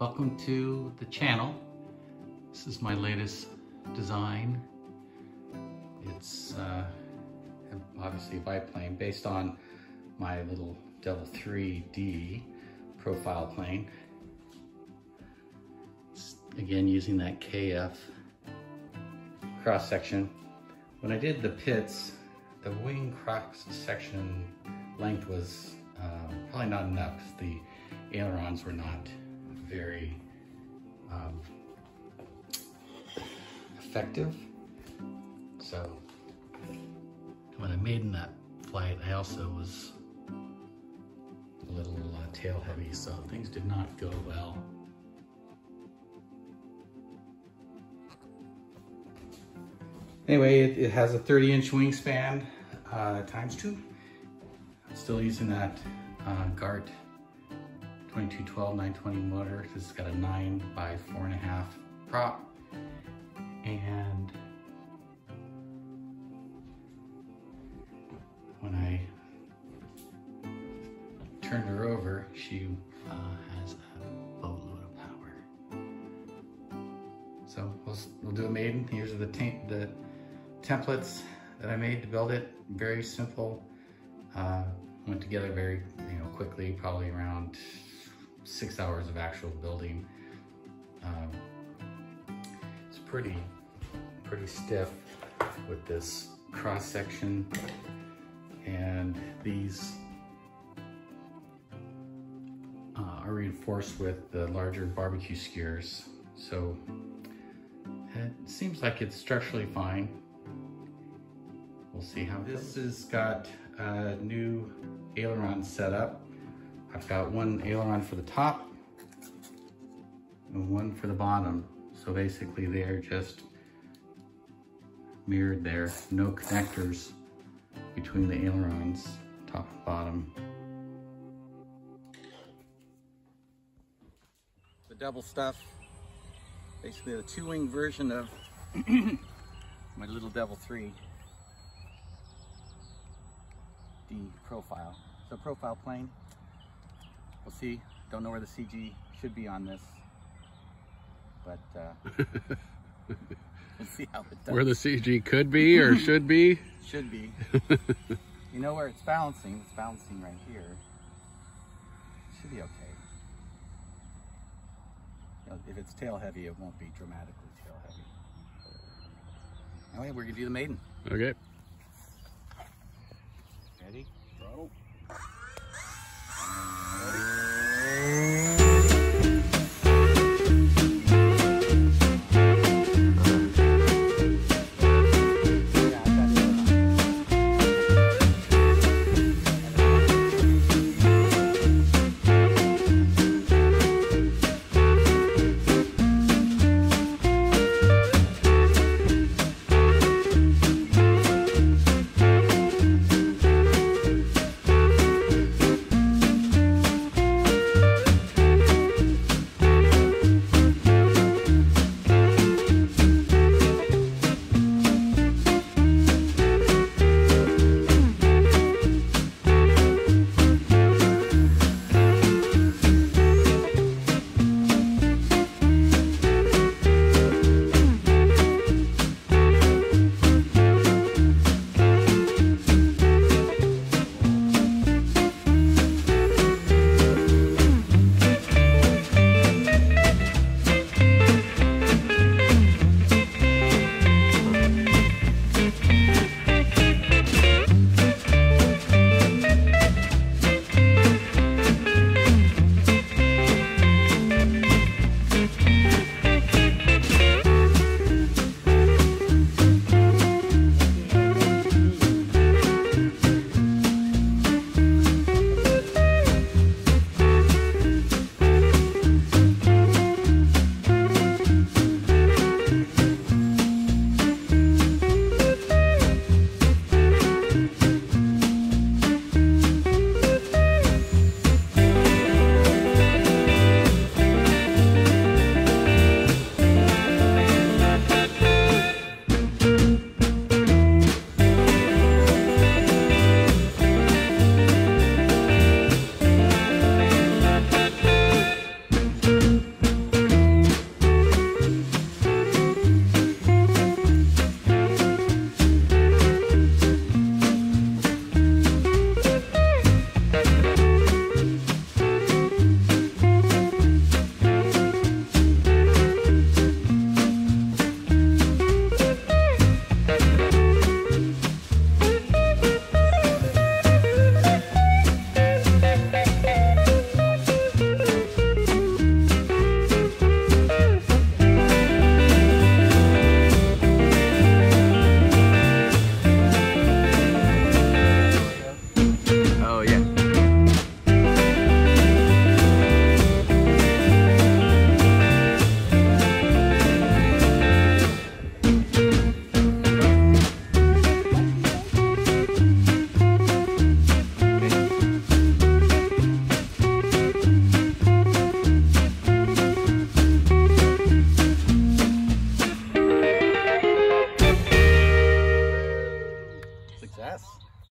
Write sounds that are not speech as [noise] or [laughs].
welcome to the channel. This is my latest design. It's uh, obviously a biplane based on my little Devil 3D profile plane. It's, again, using that KF cross section. When I did the Pitts, the wing cross section length was uh, probably not enough the ailerons were not very um, effective. So when I made in that flight, I also was a little uh, tail heavy, so things did not go well. Anyway, it, it has a 30 inch wingspan uh, times two. I'm still using that uh, Gartt 2212 920 motor. This has got a nine by four and a half prop. And when I turned her over, she uh, has a boatload of power. So we'll, we'll do a maiden. Here's the, the templates that I made to build it. Very simple. Uh, went together very you know quickly, probably around six hours of actual building. Um, it's pretty, pretty stiff with this cross section and these uh, are reinforced with the larger barbecue skewers. So it seems like it's structurally fine. We'll see how this has got a new aileron set up. I've got one aileron for the top and one for the bottom. So basically they're just mirrored there. No connectors between the ailerons, top and bottom. The double stuff, basically the two-wing version of [coughs] my little Devil 3 D profile. So profile plane, we'll see. Don't know where the CG should be on this, but uh, [laughs] we'll see how it does. Where the CG could be or [laughs] should be? Should be. [laughs] you know where it's balancing? It's balancing right here. Should be okay. You know, if it's tail heavy, it won't be dramatically tail heavy. Anyway, we're gonna do the maiden. Okay. Ready? Throttle.